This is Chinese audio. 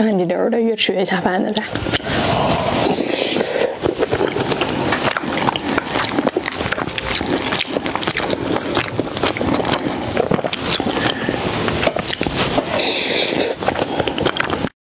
酸酸溜溜的越吃越下饭的咱